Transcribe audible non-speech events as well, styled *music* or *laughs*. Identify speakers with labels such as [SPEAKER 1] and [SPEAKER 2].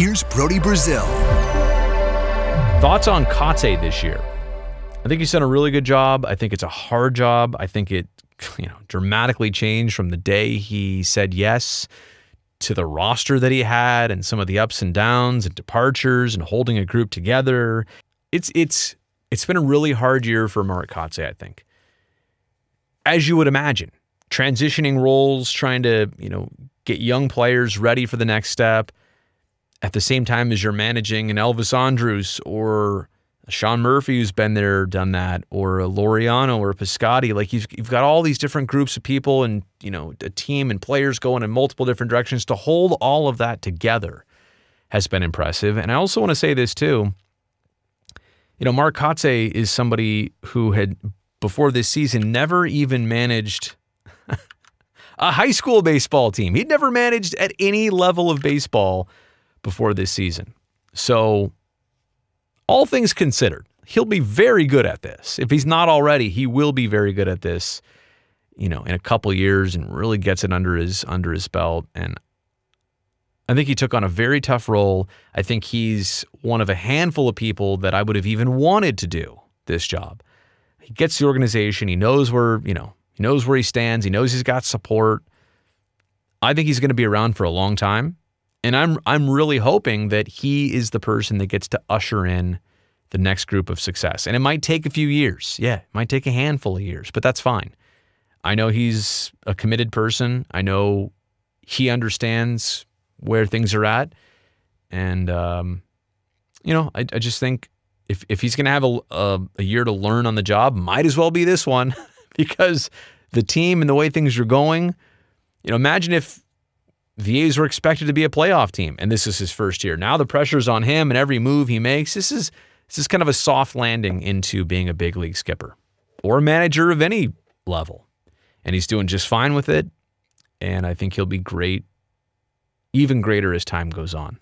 [SPEAKER 1] Here's Brodie Brazil.
[SPEAKER 2] Thoughts on Kotsay this year? I think he's done a really good job. I think it's a hard job. I think it, you know, dramatically changed from the day he said yes to the roster that he had and some of the ups and downs and departures and holding a group together. It's it's it's been a really hard year for Mark Kotsay, I think. As you would imagine, transitioning roles, trying to, you know, get young players ready for the next step at the same time as you're managing an Elvis Andrus or Sean Murphy who's been there, done that, or a Laureano or a Piscotti. Like you've, you've got all these different groups of people and, you know, a team and players going in multiple different directions. To hold all of that together has been impressive. And I also want to say this too. You know, Mark Kotsay is somebody who had, before this season, never even managed *laughs* a high school baseball team. He'd never managed at any level of baseball before this season. So, all things considered, he'll be very good at this. If he's not already, he will be very good at this, you know, in a couple years and really gets it under his under his belt and I think he took on a very tough role. I think he's one of a handful of people that I would have even wanted to do this job. He gets the organization, he knows where, you know, he knows where he stands, he knows he's got support. I think he's going to be around for a long time. And I'm I'm really hoping that he is the person that gets to usher in the next group of success. And it might take a few years. Yeah, it might take a handful of years, but that's fine. I know he's a committed person. I know he understands where things are at. And, um, you know, I, I, just think if, if he's going to have a, a, a year to learn on the job, might as well be this one *laughs* because the team and the way things are going, you know, imagine if the A's were expected to be a playoff team, and this is his first year. Now the pressure's on him, and every move he makes, this is this is kind of a soft landing into being a big league skipper or manager of any level, and he's doing just fine with it. And I think he'll be great, even greater as time goes on.